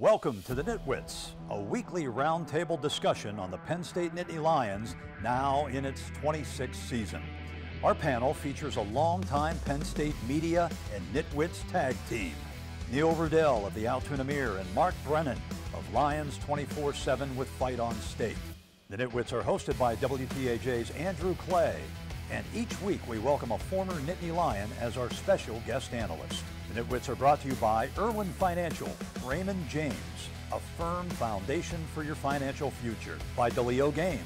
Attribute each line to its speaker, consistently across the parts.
Speaker 1: Welcome to the Nitwits, a weekly roundtable discussion on the Penn State Nittany Lions, now in its 26th season. Our panel features a longtime Penn State media and Nitwits tag team. Neil Rudel of the Altoona Mirror and Mark Brennan of Lions 24-7 with Fight on State. The Nitwits are hosted by WTAJ's Andrew Clay, and each week we welcome a former Nittany Lion as our special guest analyst. The Nitwits are brought to you by Irwin Financial, Raymond James, a firm foundation for your financial future. By DeLeo Games,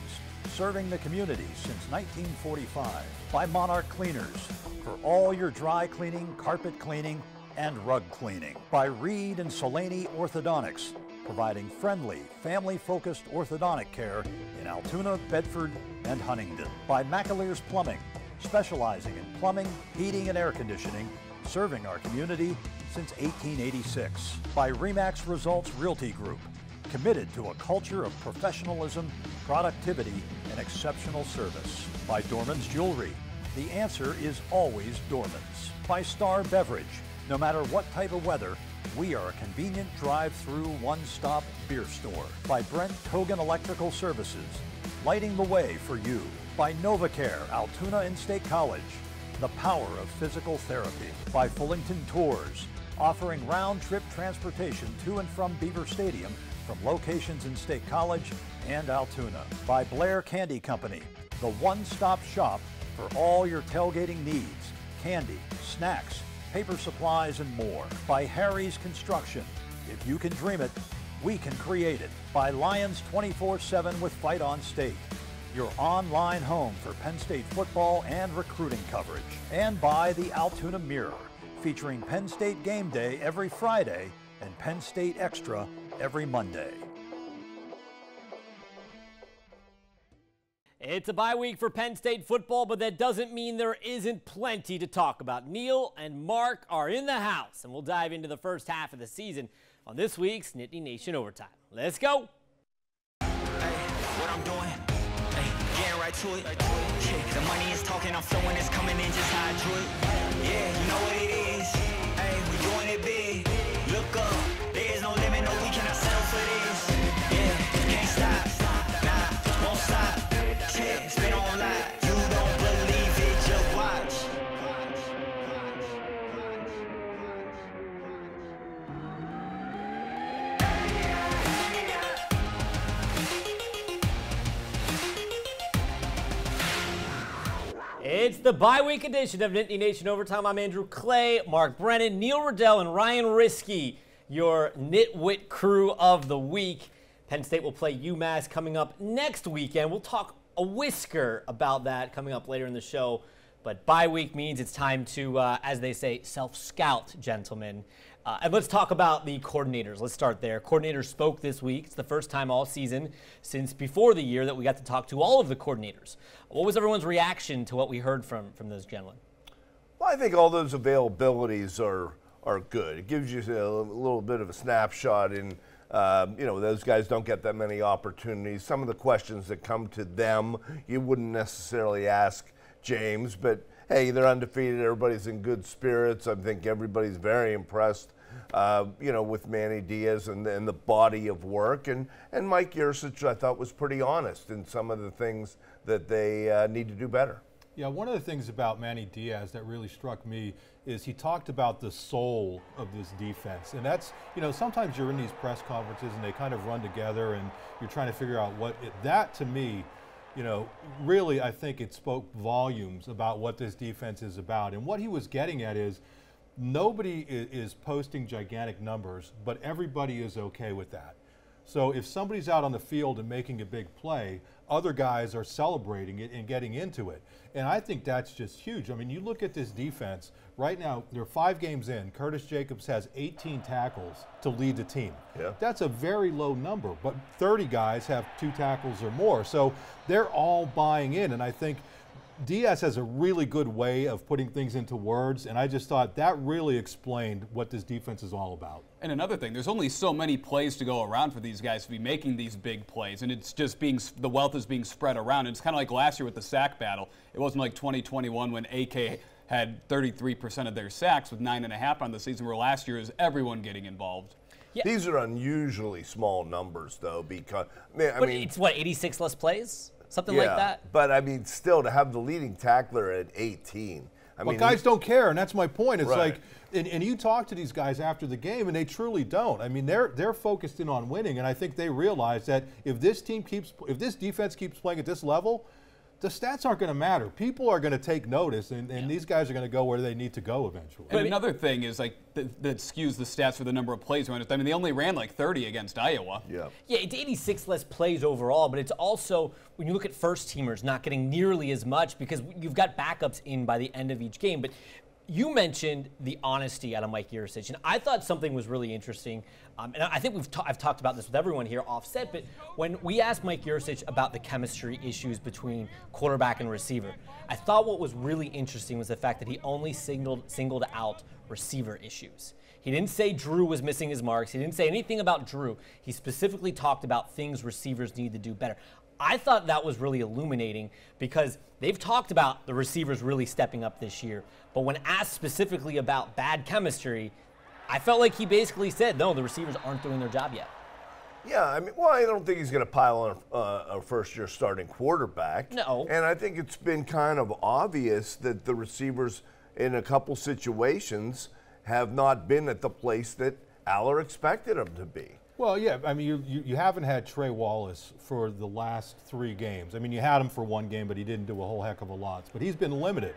Speaker 1: serving the community since 1945. By Monarch Cleaners, for all your dry cleaning, carpet cleaning, and rug cleaning. By Reed and Solani Orthodontics, providing friendly, family-focused orthodontic care in Altoona, Bedford, and Huntingdon. By McAleer's Plumbing, specializing in plumbing, heating, and air conditioning, serving our community since 1886. By REMAX Results Realty Group, committed to a culture of professionalism, productivity, and exceptional service. By Dorman's Jewelry, the answer is always Dorman's. By Star Beverage, no matter what type of weather, we are a convenient drive-through one-stop beer store. By Brent Kogan Electrical Services, lighting the way for you. By NovaCare, Altoona and State College, the power of physical therapy. By Fullington Tours, offering round-trip transportation to and from Beaver Stadium from locations in State College and Altoona. By Blair Candy Company, the one-stop shop for all your tailgating needs, candy, snacks, paper supplies, and more. By Harry's Construction, if you can dream it, we can create it. By Lions 24-7 with Fight on State, your online home for Penn State football and recruiting coverage. And by the Altoona Mirror, featuring Penn State Game Day every Friday and Penn State Extra every Monday.
Speaker 2: It's a bye week for Penn State football, but that doesn't mean there isn't plenty to talk about. Neil and Mark are in the house, and we'll dive into the first half of the season on this week's Nittany Nation Overtime. Let's go.
Speaker 3: Hey, what I'm doing, hey, getting right to it. The money is talking, I'm it's coming in just how I drew it. Yeah, you know what it is. Hey, we doing it big. Look up,
Speaker 2: the bye week edition of Nittany Nation Overtime. I'm Andrew Clay, Mark Brennan, Neil Rudel, and Ryan Risky, your nitwit crew of the week. Penn State will play UMass coming up next weekend. We'll talk a whisker about that coming up later in the show. But bye week means it's time to, uh, as they say, self scout, gentlemen. Uh, and let's talk about the coordinators. Let's start there. Coordinators spoke this week. It's the first time all season since before the year that we got to talk to all of the coordinators. What was everyone's reaction to what we heard from, from those gentlemen?
Speaker 4: Well, I think all those availabilities are are good. It gives you a little bit of a snapshot in. Um, you know, those guys don't get that many opportunities. Some of the questions that come to them, you wouldn't necessarily ask James, but hey, they're undefeated. Everybody's in good spirits. I think everybody's very impressed, uh, you know, with Manny Diaz and, and the body of work. And, and Mike Yurcich, I thought, was pretty honest in some of the things that they uh, need to do better.
Speaker 5: Yeah, one of the things about Manny Diaz that really struck me is he talked about the soul of this defense. And that's, you know, sometimes you're in these press conferences and they kind of run together and you're trying to figure out what it, that to me, you know, really I think it spoke volumes about what this defense is about. And what he was getting at is nobody is, posting gigantic numbers, but everybody is okay with that. So if somebody's out on the field and making a big play, other guys are celebrating it and getting into it. And I think that's just huge. I mean, you look at this defense, right now, they're five games in. Curtis Jacobs has 18 tackles to lead the team.
Speaker 4: Yeah.
Speaker 5: That's a very low number, but 30 guys have two tackles or more. So they're all buying in. And I think Diaz has a really good way of putting things into words, and I just thought that really explained what this defense is all about.
Speaker 6: And another thing, there's only so many plays to go around for these guys to be making these big plays, and it's just being the wealth is being spread around. And it's kind of like last year with the sack battle. It wasn't like 2021 when AK had 33% of their sacks with nine and a half on the season, where last year is everyone getting involved.
Speaker 2: Yeah.
Speaker 4: These are unusually small numbers, though, because I mean, I
Speaker 2: But
Speaker 4: mean
Speaker 2: it's what 86 less plays, something
Speaker 4: yeah,
Speaker 2: like that.
Speaker 4: But I mean, still to have the leading tackler at 18. I
Speaker 5: Well,
Speaker 4: mean,
Speaker 5: guys don't care, and that's my point. It's
Speaker 4: Right.
Speaker 5: like, and, and you talk to these guys after the game, and they truly don't. I mean, they're they're focused in on winning, and I think they realize that if this team keeps, if this defense keeps playing at this level, the stats aren't going to matter. People are going to take notice, and, and these guys are going to go where they need to go eventually.
Speaker 6: And another thing is like that, that skews the stats for the number of plays. run. I mean, they only ran like 30 against Iowa.
Speaker 4: yeah.
Speaker 2: Yeah, it's 86 less plays overall, but it's also when you look at first teamers not getting nearly as much because you've got backups in by the end of each game. But you mentioned the honesty out of Mike Yurcich, and I thought something was really interesting. Um, and I think we've ta- I've talked about this with everyone here offset, but when we asked Mike Yurcich about the chemistry issues between quarterback and receiver, I thought what was really interesting was the fact that he only singled singled out receiver issues. He didn't say Drew was missing his marks. He didn't say anything about Drew. He specifically talked about things receivers need to do better. I thought that was really illuminating because they've talked about the receivers really stepping up this year. But when asked specifically about bad chemistry, I felt like he basically said, no, the receivers aren't doing their job yet.
Speaker 4: Yeah, I mean, well, I don't think he's going to pile on uh, a first-year starting quarterback.
Speaker 2: No.
Speaker 4: and I think it's been kind of obvious that the receivers in a couple situations have not been at the place that Allar expected them to be.
Speaker 5: Well, yeah, I mean, you, you, you haven't had Trey Wallace for the last three games. I mean, you had him for one game, but he didn't do a whole heck of a lot. But he's been limited,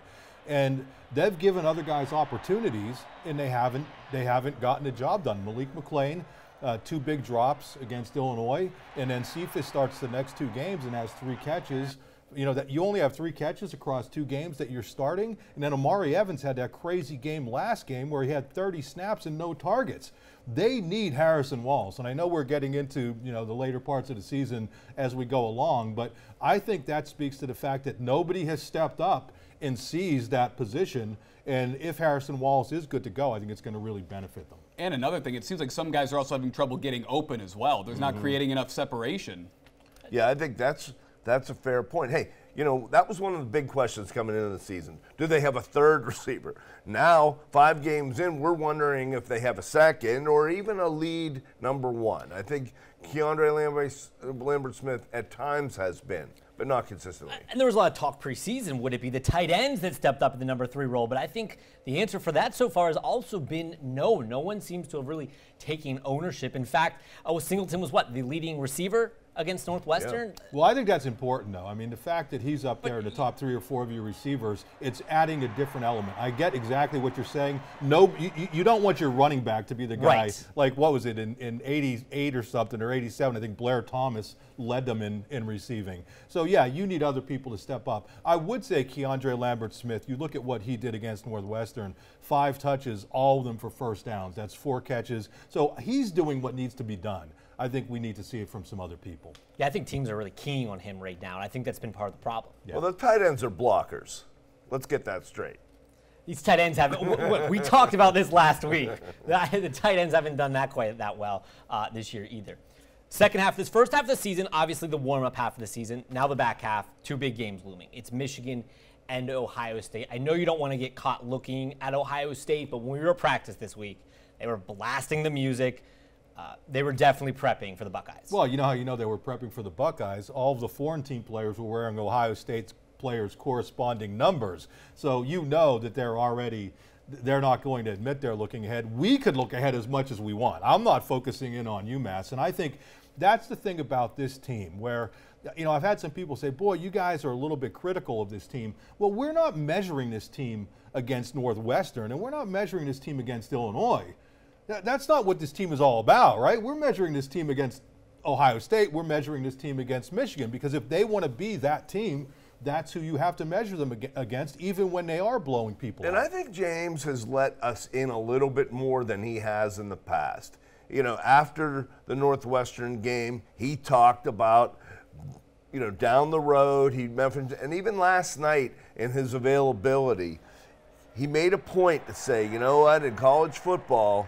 Speaker 5: and they've given other guys opportunities, and they haven't they haven't gotten the job done. Malik McClain, uh, two big drops against Illinois, and then Cephas starts the next two games and has three catches. You know that you only have three catches across two games that you're starting, and then Omari Evans had that crazy game last game where he had 30 snaps and no targets. They need Harrison Wallace, and I know we're getting into you know the later parts of the season as we go along, but I think that speaks to the fact that nobody has stepped up and seized that position. And if Harrison Wallace is good to go, I think it's going to really benefit them.
Speaker 6: And another thing, it seems like some guys are also having trouble getting open as well. There's not mm-hmm. creating enough separation.
Speaker 4: Yeah, I think that's that's a fair point. Hey, you know, that was one of the big questions coming into the season. Do they have a third receiver? Now, five games in, we're wondering if they have a second or even a lead number one. I think Keandre Lambert, Lambert Smith at times has been, but not consistently.
Speaker 2: And there was a lot of talk preseason. Would it be the tight ends that stepped up in the number three role? But I think the answer for that so far has also been no. No one seems to have really taken ownership. In fact, oh, Singleton was what? The leading receiver against Northwestern?
Speaker 5: Well, I think that's important, though. I mean, the fact that he's up there in the top three or four of your receivers, it's adding a different element. I get exactly what you're saying. No, you, you- you don't want your running back to be the guy.
Speaker 2: Right.
Speaker 5: Like, what was it, in, in 88 or something, or 87, I think Blair Thomas led them in, in receiving. So, yeah, you need other people to step up. I would say Keandre Lambert Smith, you look at what he did against Northwestern five touches, all of them for first downs. That's four catches. So, he's doing what needs to be done. I think we need to see it from some other people.
Speaker 2: Yeah, I think teams are really keying on him right now. And I think that's been part of the problem.
Speaker 4: Well, the tight ends are blockers. Let's get that straight.
Speaker 2: These tight ends haven't. w- w- we talked about this last week. The the tight ends haven't done that quite that well uh, this year either. Second half, this first half of the season, obviously the warm-up half of the season. Now the back half, two big games looming. It's Michigan and Ohio State. I know you don't want to get caught looking at Ohio State, but when we were at practice this week, they were blasting the music. Uh, they were definitely prepping for the Buckeyes.
Speaker 5: Well, you know how you know they were prepping for the Buckeyes. All of the foreign team players were wearing Ohio State's players' corresponding numbers. So you know that they're already they're not going to admit they're looking ahead. We could look ahead as much as we want. I'm not focusing in on UMass, and I think that's the thing about this team where you know, I've had some people say, "Boy, you guys are a little bit critical of this team." Well, we're not measuring this team against Northwestern, and we're not measuring this team against Illinois. That, that's not what this team is all about, right? We're measuring this team against Ohio State. We're measuring this team against Michigan because if they want to be that team, that's who you have to measure them against, even when they are blowing people
Speaker 4: And
Speaker 5: out.
Speaker 4: I think James has let us in a little bit more than he has in the past. You know, after the Northwestern game, he talked about, you know, down the road, he mentioned, and even last night in his availability, he made a point to say, you know what, in college football,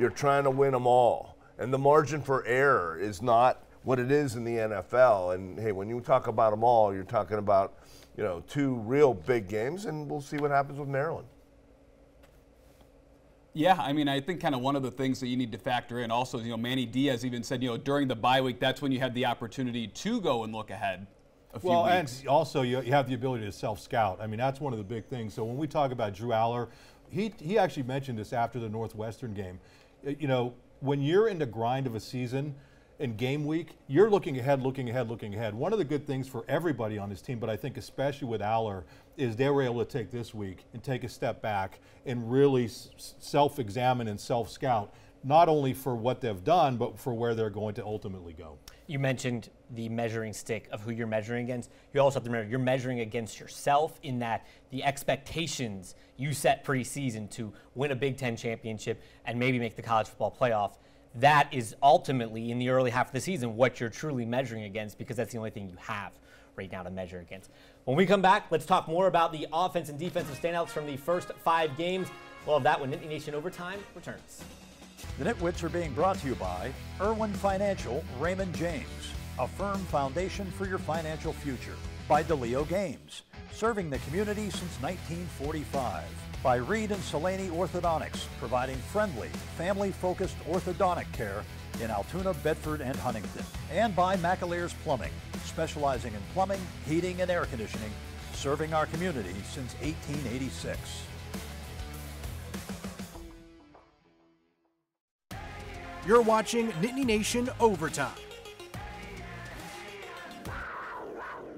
Speaker 4: you're trying to win them all. And the margin for error is not what it is in the NFL. And hey, when you talk about them all, you're talking about, you know, two real big games, and we'll see what happens with Maryland.
Speaker 6: Yeah, I mean, I think kind of one of the things that you need to factor in also is, you know, Manny Diaz even said, you know, during the bye week, that's when you have the opportunity to go and look ahead a few
Speaker 5: well,
Speaker 6: weeks.
Speaker 5: and also you, you have the ability to self-scout. I mean, that's one of the big things. So when we talk about Drew Allar, he, he actually mentioned this after the Northwestern game. Uh, You know, when you're in the grind of a season in game week, you're looking ahead, looking ahead, looking ahead. One of the good things for everybody on this team, but I think especially with Allar, is they were able to take this week and take a step back and really s- self-examine and self-scout, not only for what they've done, but for where they're going to ultimately go.
Speaker 2: You mentioned the measuring stick of who you're measuring against. You also have to remember you're measuring against yourself in that the expectations you set preseason to win a Big Ten championship and maybe make the college football playoff. That is ultimately in the early half of the season what you're truly measuring against because that's the only thing you have right now to measure against. When we come back, let's talk more about the offense and defensive standouts from the first five games. We'll have that when Nation Overtime returns.
Speaker 1: The Nitwits are being brought to you by Irwin Financial Raymond James, a firm foundation for your financial future. By DeLeo Games, serving the community since 1945. By Reed and Selene Orthodontics, providing friendly, family-focused orthodontic care in Altoona, Bedford, and Huntingdon. And by McAleer's Plumbing, specializing in plumbing, heating, and air conditioning, serving our community since 1886.
Speaker 7: You're watching Nittany Nation Overtime.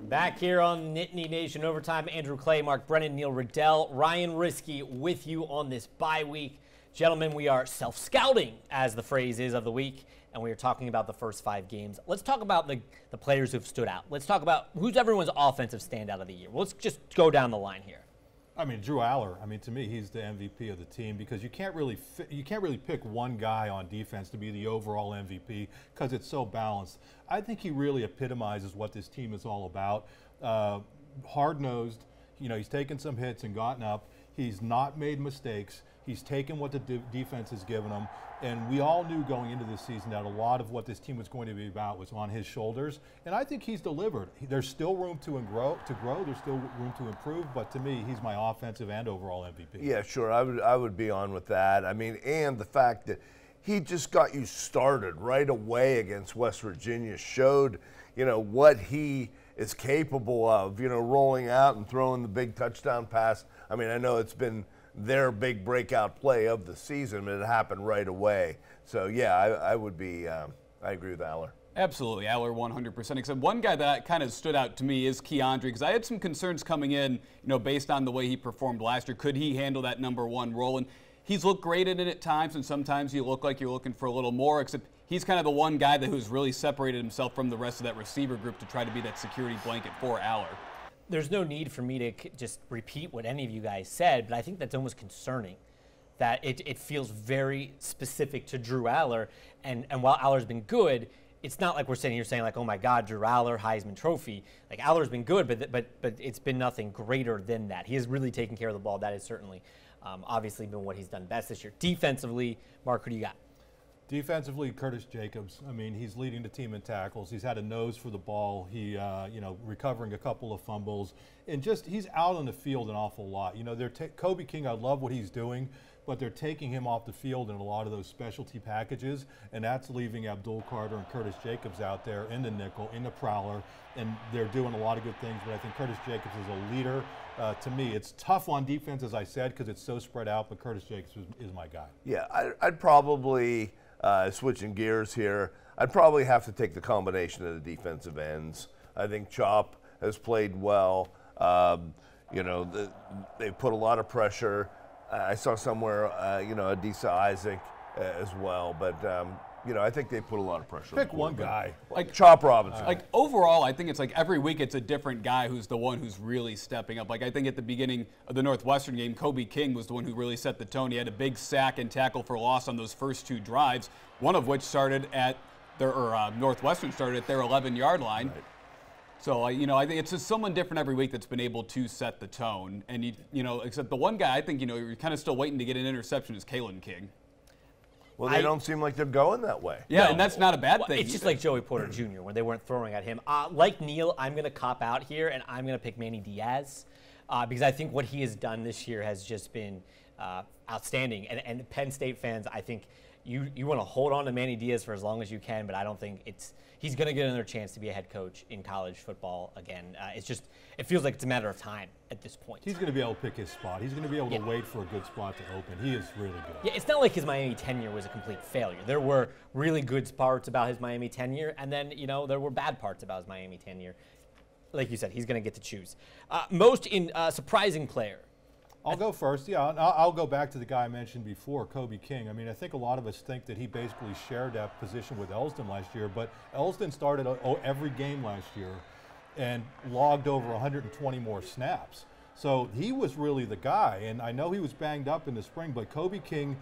Speaker 2: Back here on Nittany Nation Overtime, Andrew Clay, Mark Brennan, Neil Rudel, Ryan Risky with you on this bye week. Gentlemen, we are self scouting, as the phrase is of the week, and we are talking about the first five games. Let's talk about the, the players who've stood out. Let's talk about who's everyone's offensive standout of the year. Let's just go down the line here.
Speaker 5: I mean, Drew Allar. I mean, to me, he's the MVP of the team because you can't really you can't really pick one guy on defense to be the overall MVP because it's so balanced. I think he really epitomizes what this team is all about. Uh, Hard nosed. You know, he's taken some hits and gotten up. He's not made mistakes. He's taken what the de- defense has given him. And we all knew going into this season that a lot of what this team was going to be about was on his shoulders. And I think he's delivered. He- There's still room to grow. To grow. There's still room to improve. But to me, he's my offensive and overall MVP.
Speaker 4: Yeah, sure. I would I would be on with that. I mean, and the fact that he just got you started right away against West Virginia showed, you know, what he is capable of, you know, rolling out and throwing the big touchdown pass. I mean, I know it's been their big breakout play of the season, but it happened right away. So, yeah, I, I would be, um, I agree with Allar.
Speaker 6: Absolutely, Allar 100%. Except one guy that kind of stood out to me is Keandre because I had some concerns coming in, you know, based on the way he performed last year. Could he handle that number one role? And he's looked great in it at times, and sometimes you look like you're looking for a little more. Except he's kind of the one guy that who's really separated himself from the rest of that receiver group to try to be that security blanket for Allar.
Speaker 2: There's no need for me to just repeat what any of you guys said, but I think that's almost concerning. That it, it feels very specific to Drew Allar, and, and while Allar's been good, it's not like we're sitting here saying like, oh my God, Drew Allar, Heisman Trophy. Like Allar's been good, but th- but but it's been nothing greater than that. He has really taken care of the ball. That is certainly, um, obviously, been what he's done best this year. Defensively, Mark, who do you got?
Speaker 5: Defensively, Curtis Jacobs. I mean, he's leading the team in tackles. He's had a nose for the ball. He, uh, you know, recovering a couple of fumbles, and just he's out on the field an awful lot. You know, they're Kobe King. I love what he's doing, but they're taking him off the field in a lot of those specialty packages, and that's leaving Abdul Carter and Curtis Jacobs out there in the nickel, in the prowler, and they're doing a lot of good things. But I think Curtis Jacobs is a leader. Uh, to me, it's tough on defense, as I said, because it's so spread out. But Curtis Jacobs is, is my guy.
Speaker 4: Yeah, I, I'd probably, uh, switching gears here, I'd probably have to take the combination of the defensive ends. I think Chop has played well. Um, you know, the, they put a lot of pressure. I saw somewhere, uh, you know, Adisa Isaac uh, as well. But, um, you know, I think they put a lot of pressure. on
Speaker 5: Pick
Speaker 4: the
Speaker 5: one guy.
Speaker 6: Like
Speaker 4: Chop Robinson.
Speaker 6: Like overall, I think it's like every week it's a different guy who's the one who's really stepping up. Like I think at the beginning of the Northwestern game, Kobe King was the one who really set the tone. He had a big sack and tackle for loss on those first two drives, one of which started at their or uh, Northwestern started at their 11-yard line. So uh, you know, I think it's just someone different every week that's been able to set the tone. And you, you know, except the one guy I think you know you're kind of still waiting to get an interception is Kalen King.
Speaker 4: Well, they
Speaker 2: I-
Speaker 4: don't seem like they're going that way.
Speaker 6: Yeah, and that's not a bad
Speaker 2: Well,
Speaker 6: thing.
Speaker 2: It's just like Joey Porter Jr. when they weren't throwing at him. Uh, like Neil, I'm going to cop out here, and I'm going to pick Manny Diaz uh, because I think what he has done this year has just been uh, outstanding. And, and Penn State fans, I think you, you want to hold on to Manny Diaz for as long as you can, but I don't think it's he's going to get another chance to be a head coach in college football again. Uh, it's just it feels like it's a matter of time at this point.
Speaker 5: He's going to be able to pick his spot. He's going to be able
Speaker 2: Yeah.
Speaker 5: to wait for a good spot to open. He is really good.
Speaker 2: Yeah, it's not like his Miami tenure was a complete failure. There were really good parts about his Miami tenure, and then you know there were bad parts about his Miami tenure. Like you said, he's going to get to choose. Uh, most in uh, surprising player.
Speaker 5: I'll go first. Yeah, I'll, I'll go back to the guy I mentioned before, Kobe King. I mean, I think a lot of us think that he basically shared that position with Elsdon last year, but Elsdon started oh, every game last year and logged over 120 more snaps. So he was really the guy. And I know he was banged up in the spring, but Kobe King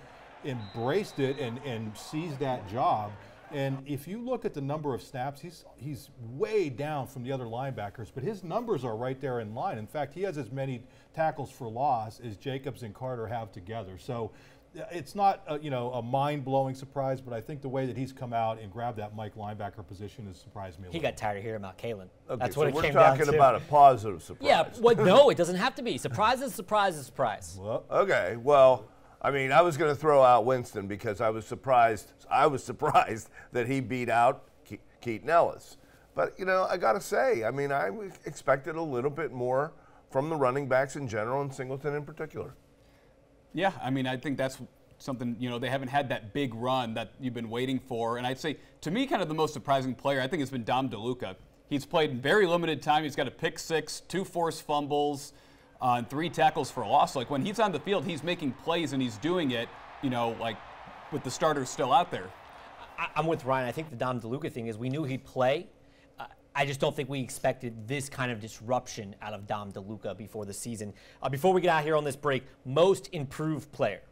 Speaker 5: embraced it and, and seized that job. And if you look at the number of snaps, he's he's way down from the other linebackers, but his numbers are right there in line. In fact, he has as many tackles for loss as Jacobs and Carter have together. So uh, it's not a, you know a mind-blowing surprise, but I think the way that he's come out and grabbed that Mike linebacker position has surprised me a
Speaker 2: He
Speaker 5: little.
Speaker 2: got tired of hearing about Kalen.
Speaker 4: Okay,
Speaker 2: That's
Speaker 4: so
Speaker 2: what it
Speaker 4: we're talking about a positive surprise.
Speaker 2: yeah, what? No, it doesn't have to be. Surprise is surprise is surprise.
Speaker 5: Well,
Speaker 4: Okay, well, I mean, I was going to throw out Winston because I was surprised. I was surprised that he beat out Ke- Keaton Ellis. But you know, I got to say, I mean, I expected a little bit more from the running backs in general and Singleton in particular.
Speaker 6: Yeah, I mean, I think that's something, you know, they haven't had that big run that you've been waiting for. And I'd say, to me, kind of the most surprising player, I think, has been Dom DeLuca. He's played very limited time. He's got a pick six, two forced fumbles, and three tackles for a loss. Like, when he's on the field, he's making plays and he's doing it, you know, like with the starters still out there.
Speaker 2: I, I'm with Ryan. I think the Dom DeLuca thing is we knew he'd play. Uh, I just don't think we expected this kind of disruption out of Dom DeLuca before the season. Uh, before we get out here on this break, most improved player.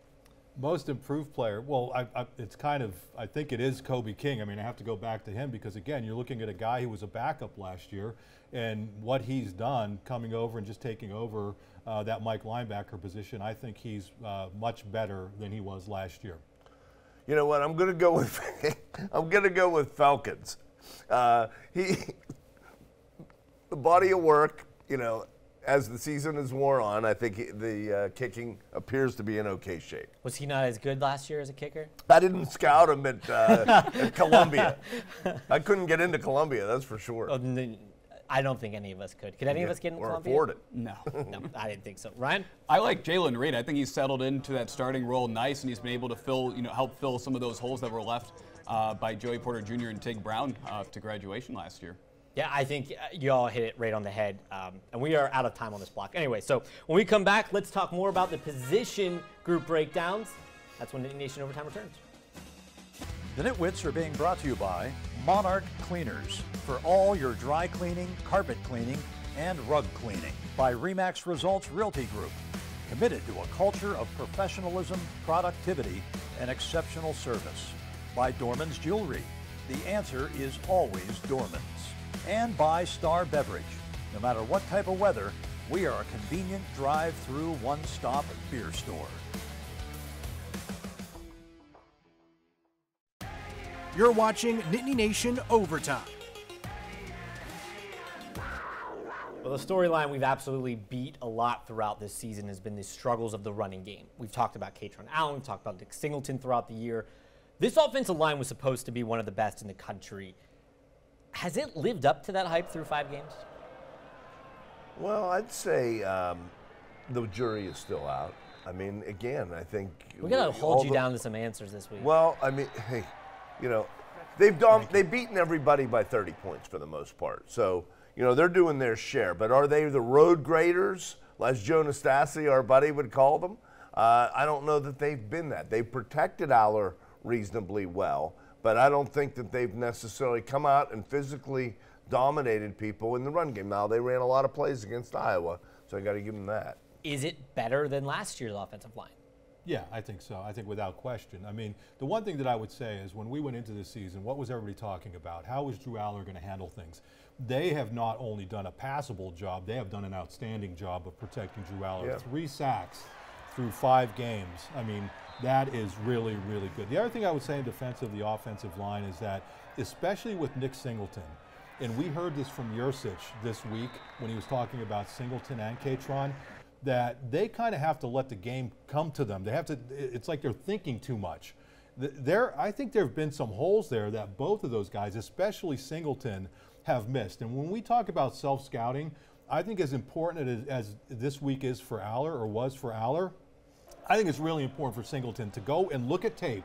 Speaker 5: Most improved player. Well, I, I, it's kind of. I think it is Kobe King. I mean, I have to go back to him because again, you're looking at a guy who was a backup last year, and what he's done coming over and just taking over uh, that Mike linebacker position. I think he's uh, much better than he was last year.
Speaker 4: You know what? I'm going to go with I'm going to go with Felkins. Uh, he the body of work, you know, as the season has wore on, I think he- the uh, kicking appears to be in okay shape.
Speaker 2: Was he not as good last year as a kicker?
Speaker 4: I didn't scout him at, uh, at Columbia. I couldn't get into Columbia, that's for sure.
Speaker 2: Oh, n- I don't think any of us could. Could any of us get in
Speaker 4: or
Speaker 2: Columbia?
Speaker 4: afford it.
Speaker 6: No.
Speaker 2: No, I didn't think so. Ryan?
Speaker 6: I like Jaylen Reed. I think he's settled into that starting role nice, and he's been able to fill, you know, help fill some of those holes that were left uh, by Joey Porter Jr. and Tig Brown uh, to graduation last year.
Speaker 2: Yeah, I think uh, you all hit it right on the head. Um, and we are out of time on this block. Anyway, so when we come back, let's talk more about the position group breakdowns. That's when Nittany Nation Overtime returns.
Speaker 1: The Nitwits are being brought to you by Monarch Cleaners for all your dry cleaning, carpet cleaning, and rug cleaning. By Remax Results Realty Group, committed to a culture of professionalism, productivity, and exceptional service. By Dorman's Jewelry, the answer is always Dorman's. And by Star Beverage. No matter what type of weather, we are a convenient drive-through one-stop beer store.
Speaker 7: You're watching Nittany Nation Overtime.
Speaker 2: Well, the storyline we've absolutely beat a lot throughout this season has been the struggles of the running game. We've talked about Kaytron Allen, we've talked about Nick Singleton throughout the year. This offensive line was supposed to be one of the best in the country. Has it lived up to that hype through five games?
Speaker 4: Well, I'd say um, the jury is still out. I mean, again, I think
Speaker 2: We're going to hold you
Speaker 4: the-
Speaker 2: down to some answers this week.
Speaker 4: Well, I mean, hey, you know, they've done they've beaten everybody by 30 points for the most part. So you know they're doing their share. But are they the road graders, as Joe Nastasi, our buddy, would call them? Uh, I don't know that they've been that. They've protected Allar reasonably well, but I don't think that they've necessarily come out and physically dominated people in the run game. Now they ran a lot of plays against Iowa, so I got to give them that.
Speaker 2: Is it better than last year's offensive line?
Speaker 5: Yeah, I think so. I think without question. I mean, the one thing that I would say is when we went into this season, what was everybody talking about? How was Drew Allar going to handle things? They have not only done a passable job, they have done an outstanding job of protecting Drew Allar.
Speaker 4: Yeah.
Speaker 5: Three sacks through five games. I mean, that is really, really good. The other thing I would say in defense of the offensive line is that, especially with Nick Singleton, and we heard this from Yurcich this week when he was talking about Singleton and Kaytron. That they kind of have to let the game come to them. They have to. It's like they're thinking too much. There, I think there have been some holes there that both of those guys, especially Singleton, have missed. And when we talk about self scouting, I think as important as, as this week is for Allar or was for Allar, I think it's really important for Singleton to go and look at tape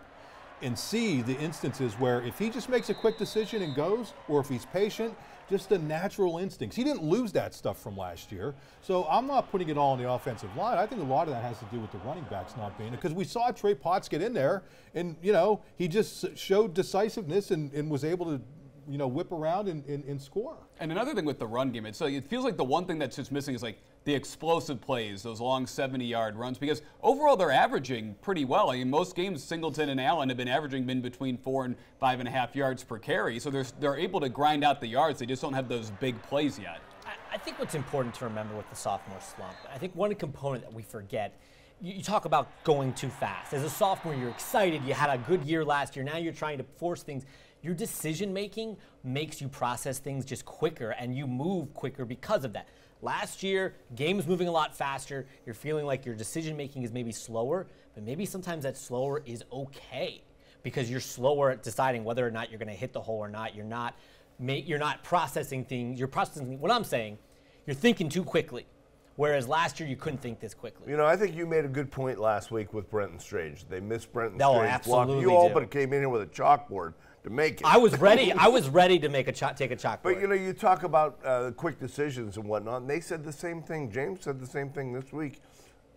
Speaker 5: and see the instances where if he just makes a quick decision and goes, or if he's patient, just the natural instincts. He didn't lose that stuff from last year. So I'm not putting it all on the offensive line. I think a lot of that has to do with the running backs not being it. because we saw Trey Potts get in there and, you know, he just showed decisiveness and, and was able to, you know, whip around and, and, and score.
Speaker 6: And another thing with the run game, it's like it feels like the one thing that's just missing is like the explosive plays, those long 70-yard runs, because overall they're averaging pretty well. I mean, most games Singleton and Allen have been averaging been between four and five and a half yards per carry, so they're they're able to grind out the yards. They just don't have those big plays yet.
Speaker 2: I- I think what's important to remember with the sophomore slump, I think one component that we forget, you talk about going too fast. As a sophomore, you're excited, you had a good year last year, now you're trying to force things. Your decision making makes you process things just quicker and you move quicker because of that. Last year, game was moving a lot faster. You're feeling like your decision making is maybe slower, but maybe sometimes that slower is okay because you're slower at deciding whether or not you're going to hit the hole or not. You're not, you're not processing things. You're processing. What I'm saying, you're thinking too quickly, whereas last year you couldn't think this quickly.
Speaker 4: You know, I think you made a good point last week with Brenton Strange. They missed Brenton
Speaker 2: Oh,
Speaker 4: Strange block.
Speaker 2: absolutely
Speaker 4: You all
Speaker 2: do.
Speaker 4: but came in here with a chalkboard to make it.
Speaker 2: I was ready. I was ready to make a cho- take a chalkboard.
Speaker 4: But you know, you talk about uh, quick decisions and whatnot. And they said the same thing. James said the same thing this week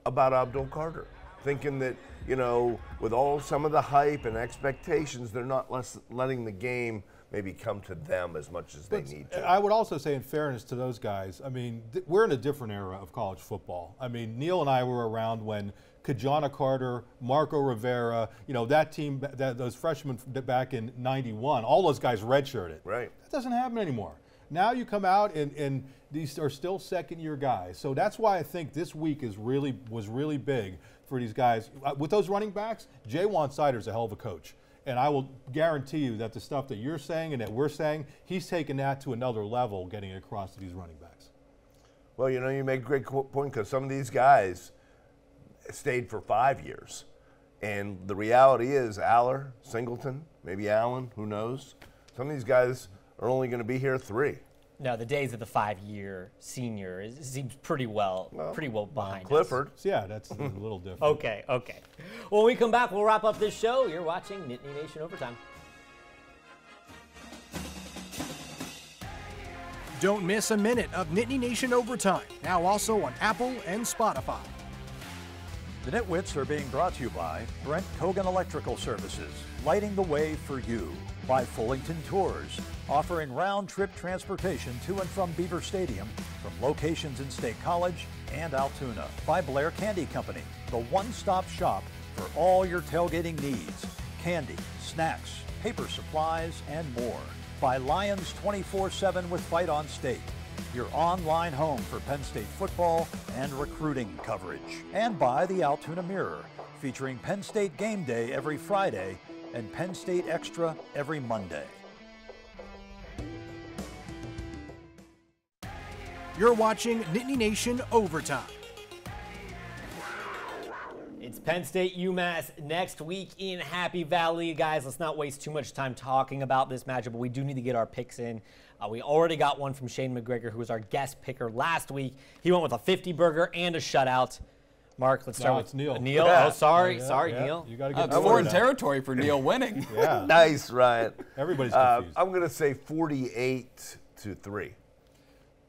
Speaker 4: about Abdul Carter, thinking that you know, with all some of the hype and expectations, they're not less letting the game maybe come to them as much as they need to.
Speaker 5: I would also say, in fairness to those guys, I mean, th- we're in a different era of college football. I mean, Neil and I were around when Ki-Jana Carter, Marco Rivera, you know, that team, that, those freshmen back in 91, all those guys redshirted.
Speaker 4: Right.
Speaker 5: That doesn't happen anymore. Now you come out and, and these are still second year guys. So that's why I think this week is really was really big for these guys. Uh, With those running backs, Ja'Juan Seider's a hell of a coach. And I will guarantee you that the stuff that you're saying and that we're saying, he's taking that to another level, getting it across to these running backs.
Speaker 4: Well, you know, you make a great point because some of these guys stayed for five years. And the reality is, Allar, Singleton, maybe Allen, who knows? Some of these guys are only going to be here three.
Speaker 2: no, the days of the five-year senior is, seems pretty well, pretty well behind.
Speaker 4: Clifford.
Speaker 5: So yeah, that's a little different.
Speaker 2: Okay, okay. When we come back, we'll wrap up this show. You're watching Nittany Nation Overtime.
Speaker 7: Don't miss a minute of Nittany Nation Overtime, now also on Apple and Spotify.
Speaker 1: The Nitwits are being brought to you by Brent Kogan Electrical Services, lighting the way for you. By Fullington Tours, offering round trip transportation to and from Beaver Stadium from locations in State College and Altoona. By Blair Candy Company, the one stop shop for all your tailgating needs candy, snacks, paper supplies, and more. By Lions 24 7 with Fight on State your online home for Penn State football and recruiting coverage. And by the Altoona Mirror, featuring Penn State Game Day every Friday and Penn State Extra every Monday.
Speaker 7: You're watching Nittany Nation Overtime.
Speaker 2: It's Penn State UMass next week in Happy Valley. Guys, let's not waste too much time talking about this matchup, but we do need to get our picks in. Uh, we already got one from Shane McGregor, who was our guest picker last week. He went with a 50 burger and a shutout. Mark, let's start
Speaker 5: No,
Speaker 2: with
Speaker 5: Neil.
Speaker 2: Neil.
Speaker 4: Yeah.
Speaker 2: Oh, sorry,
Speaker 5: Yeah,
Speaker 2: sorry,
Speaker 5: yeah,
Speaker 2: Neil.
Speaker 5: You got to
Speaker 6: Uh,
Speaker 5: get
Speaker 6: it's
Speaker 5: rid of
Speaker 6: foreign territory for Neil winning.
Speaker 5: Yeah.
Speaker 4: Nice, Ryan.
Speaker 5: Everybody's
Speaker 4: Uh,
Speaker 5: confused.
Speaker 4: I'm going to say 48 to 3.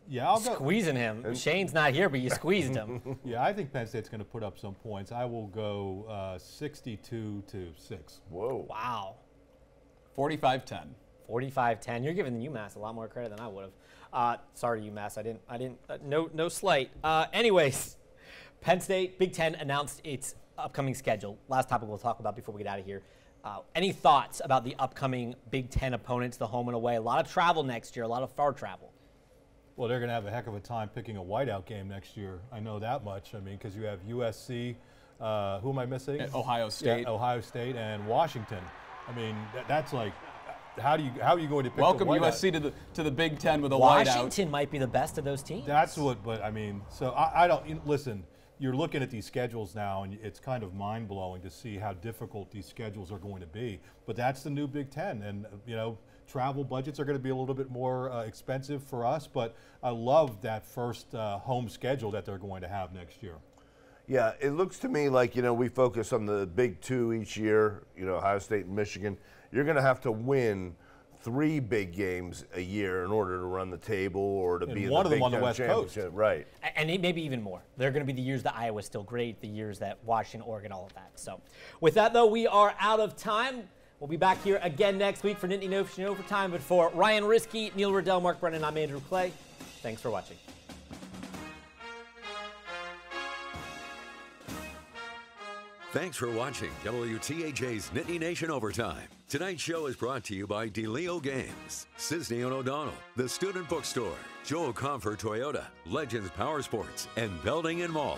Speaker 5: yeah, I'll go.
Speaker 2: Squeezing him. Shane's not here, but you squeezed him.
Speaker 5: Yeah, I think Penn State's going to put up some points. I will go uh, 62 to 6.
Speaker 4: Whoa.
Speaker 2: wow.
Speaker 6: 45-10.
Speaker 2: 45-10. You're giving UMass a lot more credit than I would have. Uh, sorry, UMass. I didn't. I didn't. Uh, no, no slight. Uh, anyways, Penn State Big Ten announced its upcoming schedule. Last topic we'll talk about before we get out of here. Uh, any thoughts about the upcoming Big Ten opponents, the home and away? A lot of travel next year. A lot of far travel.
Speaker 5: Well, they're going to have a heck of a time picking a whiteout game next year. I know that much. I mean, because you have USC. Uh, who am I missing?
Speaker 6: Ohio State.
Speaker 5: Yeah, Ohio State and Washington. I mean, that, that's like, how do you how are you going to pick
Speaker 6: Welcome
Speaker 5: the?
Speaker 6: USC to the to the Big Ten with a whiteout.
Speaker 2: Washington might be the best of those teams.
Speaker 5: That's what. But I mean, so I, I don't you know, listen. you're looking at these schedules now, and it's kind of mind blowing to see how difficult these schedules are going to be. But that's the new Big Ten, and uh, you know, travel budgets are going to be a little bit more uh, expensive for us. But I love that first uh, home schedule that they're going to have next year.
Speaker 4: Yeah, it looks to me like you know we focus on the big two each year. You know, Ohio State and Michigan. You're going to have to win three big games a year in order to run the table or to
Speaker 5: And
Speaker 4: be in
Speaker 5: one
Speaker 4: the
Speaker 5: of them
Speaker 4: Big
Speaker 5: on the West Coast.
Speaker 4: Right.
Speaker 2: And maybe even more. They're going to be the years that Iowa's still great, the years that Washington, Oregon, all of that. So, with that though, we are out of time. We'll be back here again next week for Nittany Nation Overtime. But for Ryan Risky, Neil Rudel, Mark Brennan, I'm Andrew Clay. Thanks for watching.
Speaker 8: Thanks for watching WTAJ's Nittany Nation Overtime. Tonight's show is brought to you by DeLeo Games, Cisney and O'Donnell, The Student Bookstore, Joe Comfort Toyota, Legends Power Sports, and Belding and Mull.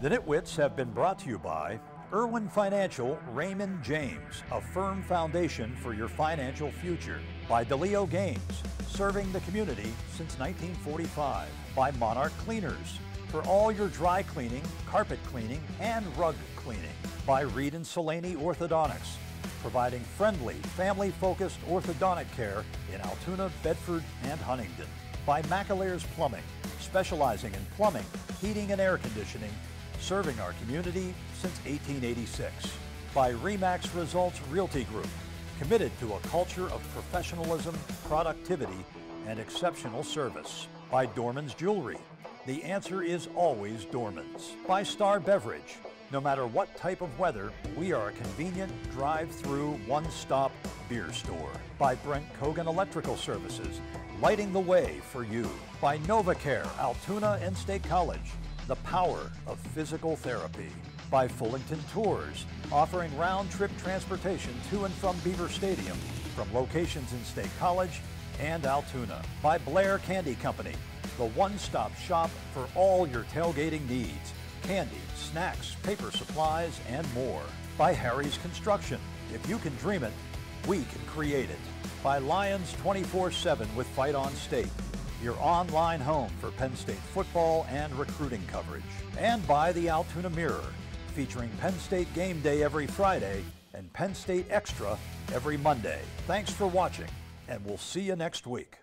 Speaker 1: The Nitwits have been brought to you by Irwin Financial Raymond James, a firm foundation for your financial future. By DeLeo Games, serving the community since 1945. By Monarch Cleaners, for all your dry cleaning, carpet cleaning, and rug cleaning. By Reed and Selene Orthodontics, providing friendly, family-focused orthodontic care in Altoona, Bedford, and Huntingdon. By McAlear's Plumbing, specializing in plumbing, heating, and air conditioning, serving our community since 1886. By Remax Results Realty Group, committed to a culture of professionalism, productivity, and exceptional service. By Dorman's Jewelry, the answer is always Dorman's. By Star Beverage, no matter what type of weather, we are a convenient drive-through, one-stop beer store. By Brent Kogan Electrical Services, lighting the way for you. By NovaCare, Altoona and State College, the power of physical therapy. By Fullington Tours, offering round-trip transportation to and from Beaver Stadium from locations in State College and Altoona. By Blair Candy Company, the one-stop shop for all your tailgating needs. Candy, snacks, paper supplies, and more. By Harry's Construction. If you can dream it, we can create it. By Lions 24-7 with Fight on State, your online home for Penn State football and recruiting coverage. And by the Altoona Mirror, featuring Penn State Game Day every Friday and Penn State Extra every Monday. Thanks for watching, and we'll see you next week.